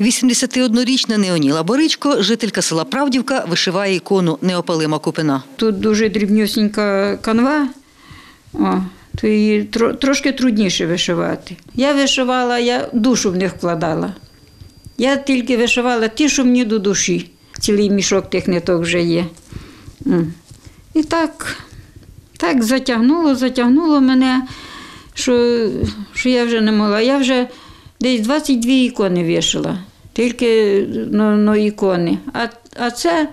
81-річна Неоніла Боричко, жителька села Правдівка, вишиває ікону Неопалима Купина. Тут дуже дрібнюсінька канва, о, то її тро- трошки трудніше вишивати. Я вишивала, я душу в них вкладала. Я тільки вишивала ті, що мені до душі. Цілий мішок тих ниток вже є. І так, так затягнуло, затягнуло мене, що, що я вже не могла. Я вже десь 22 ікони вишила, тільки ну, ну, ікони. А, а це,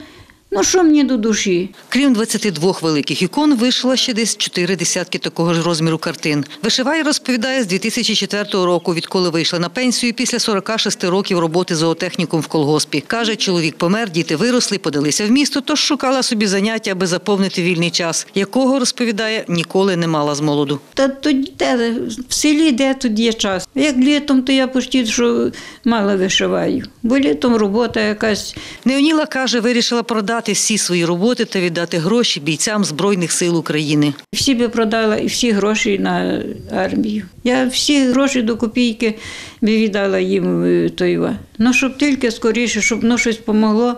ну що мені до душі? Крім 22 великих ікон, вишила ще десь чотири десятки такого ж розміру картин. Вишиває, розповідає, з 2004 року, відколи вийшла на пенсію після 46 років роботи зоотехніком в колгоспі. Каже, чоловік помер, діти виросли, подалися в місто, тож шукала собі заняття, аби заповнити вільний час, якого, розповідає, ніколи не мала з молоду. Та тоді де, в селі де тут є час. Як літом, то я почти що мало вишиваю. Бо літом робота якась. Неоніла каже, вирішила продати всі свої роботи та віддати гроші бійцям Збройних сил України. Всі би продала і всі гроші на армію. Я всі гроші до копійки би віддала їм е, той. Ну, щоб тільки скоріше, щоб ну, щось помогло.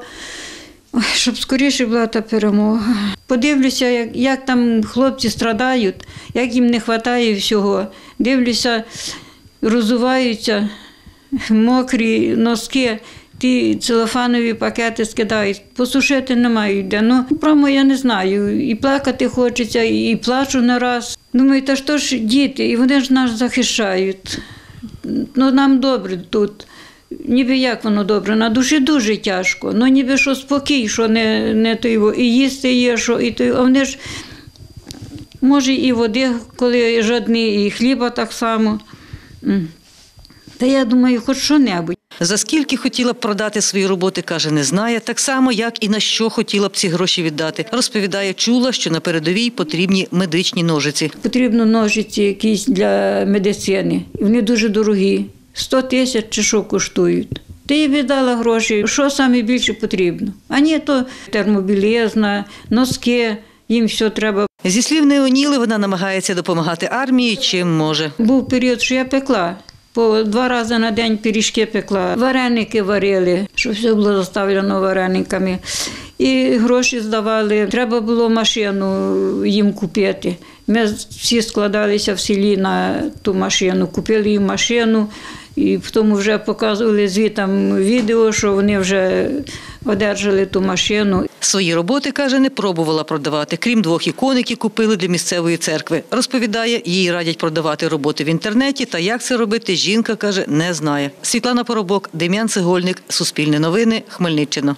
Щоб скоріше була та перемога. Подивлюся, як, як там хлопці страдають, як їм не вистачає всього. Дивлюся, розуваються, мокрі носки, ті целофанові пакети скидають. Посушити не мають де. Ну, прямо я не знаю. І плакати хочеться, і плачу не раз. Думаю, та що ж діти, і вони ж нас захищають. Ну, нам добре тут. Ніби як воно добре, на душі дуже тяжко. Ну ніби що спокій, що не, не то його, і їсти є, що і то. А вони ж може і води, коли жодні, і хліба так само. Та я думаю, хоч що-небудь. За скільки хотіла б продати свої роботи, каже, не знає, так само, як і на що хотіла б ці гроші віддати. Розповідає, чула, що на передовій потрібні медичні ножиці. Потрібно ножиці якісь для медицини. І вони дуже дорогі. 100 тисяч чи що коштують. Ти їй віддала гроші, що саме більше потрібно. А ні, то термобілизна, носки, їм все треба. Зі слів Неоніли, вона намагається допомагати армії, чим може. Був період, що я пекла. По два рази на день пиріжки пекла, вареники варили, щоб все було заставлено варениками. І гроші здавали. Треба було машину їм купити. Ми всі складалися в селі на ту машину, купили їм машину. І потім вже показували звітам відео, що вони вже одержали ту машину. Свої роботи, каже, не пробувала продавати, крім двох ікон, які купили для місцевої церкви. Розповідає, їй радять продавати роботи в інтернеті, та як це робити, жінка, каже, не знає. Світлана Поробок, Дем'ян Цегольник, Суспільне новини, Хмельниччина.